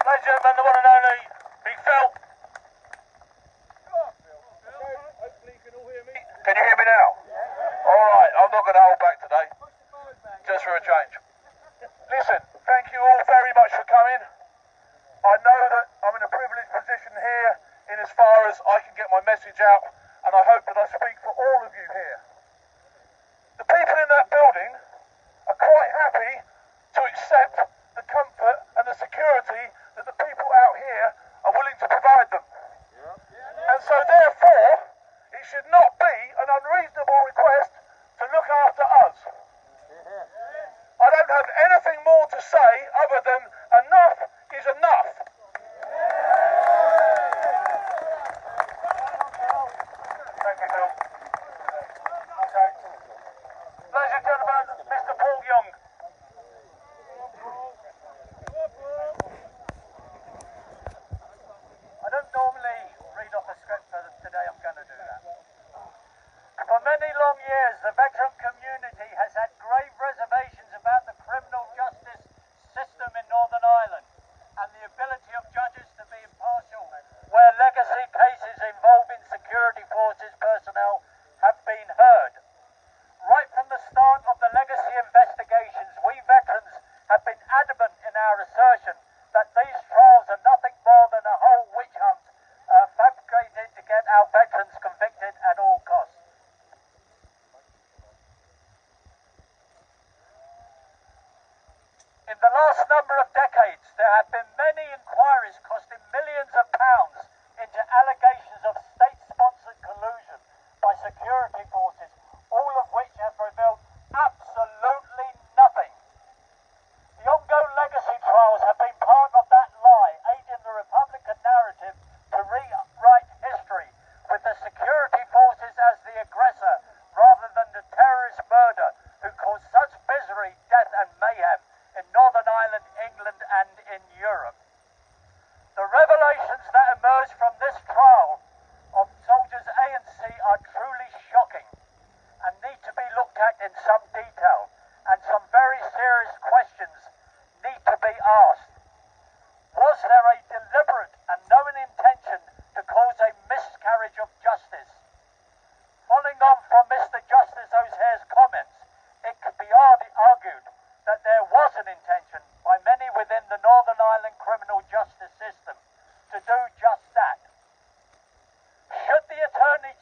The one and only Big Phil. Can you hear me now? All right, I'm not going to hold back today, just for a change. Listen, thank you all very much for coming. I know that I'm in a privileged position here in as far as I can get my message out, and I hope that I speak for all of you here.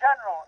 General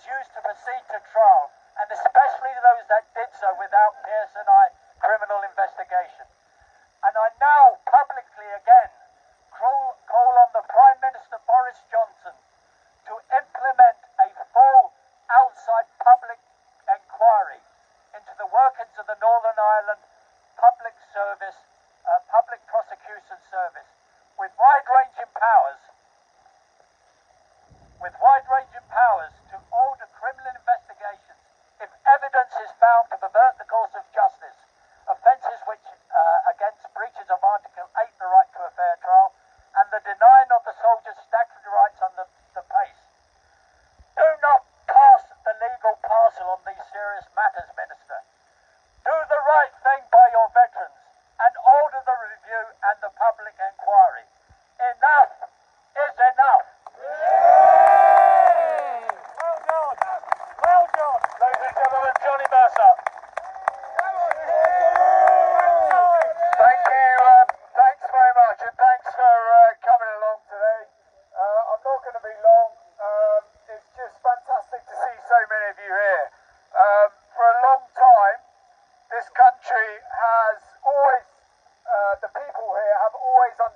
was used to proceed to trial, and especially those that did so without Pearson I criminal investigation. And I now publicly again call on the Prime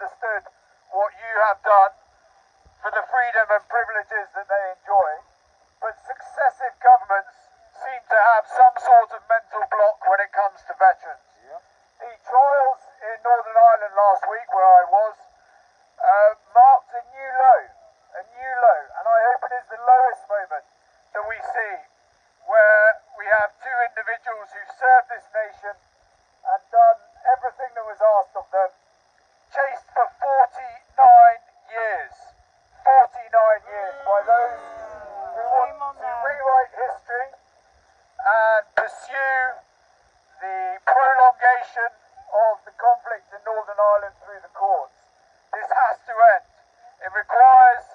understood what you have done for the freedom and privileges that they enjoy, but successive governments seem to have some sort of mental block when it comes to veterans. resolve the conflict in Northern Ireland through the courts. This has to end. It requires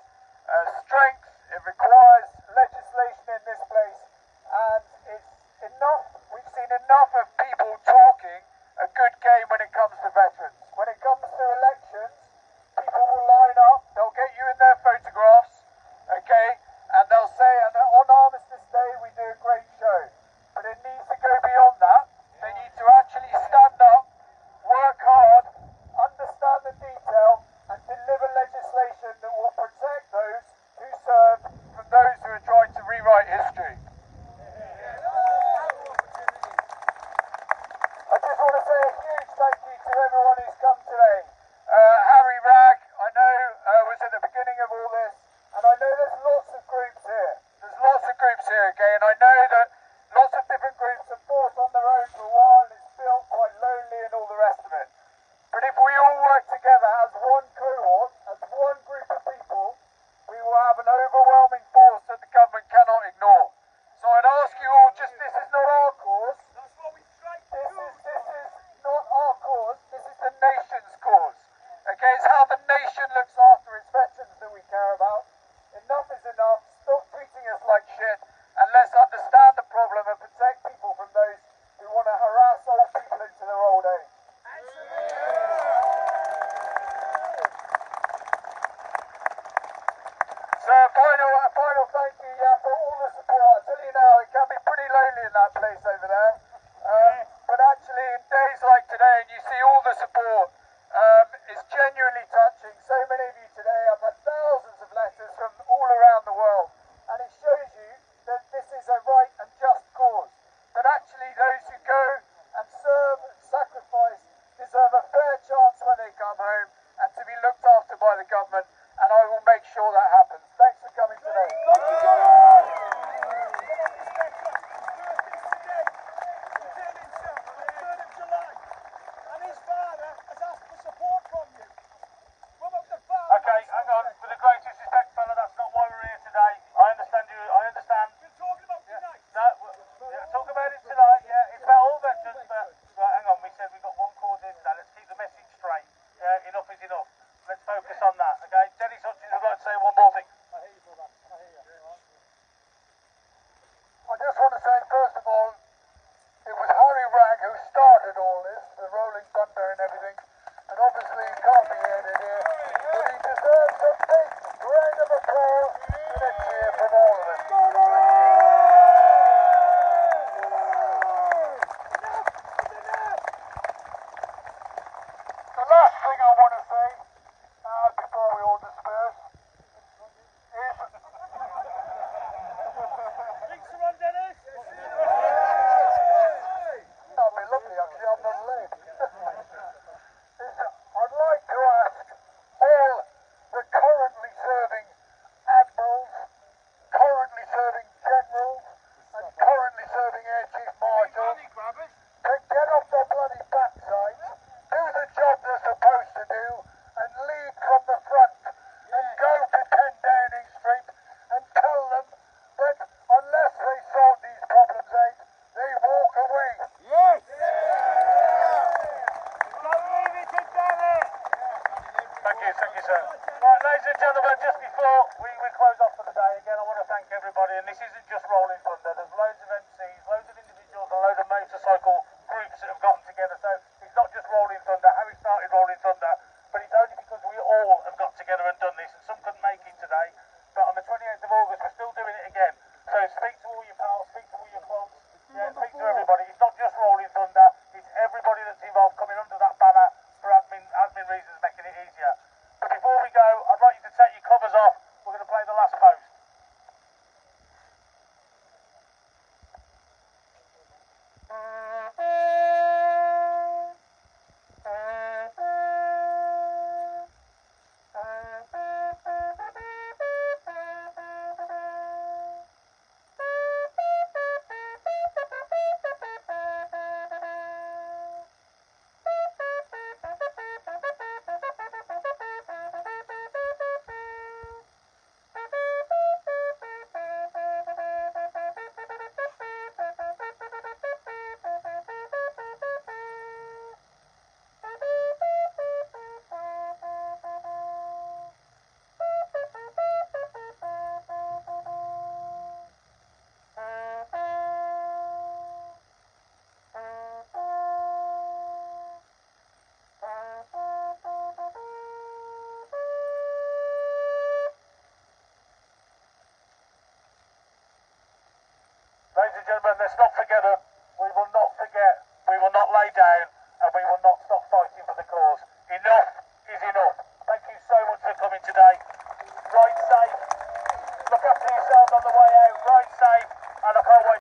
gentlemen, let's not forget them. We will not forget. We will not lay down.